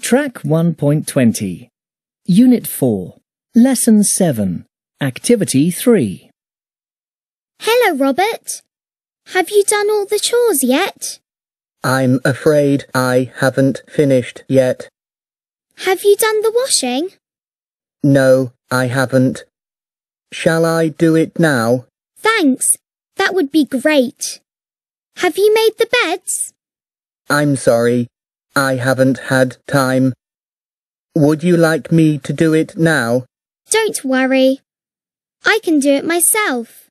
Track 1.20. Unit 4. Lesson 7. Activity 3. Hello, Robert. Have you done all the chores yet? I'm afraid I haven't finished yet. Have you done the washing? No, I haven't. Shall I do it now? Thanks. That would be great. Have you made the beds? I'm sorry. I haven't had time. Would you like me to do it now? Don't worry. I can do it myself.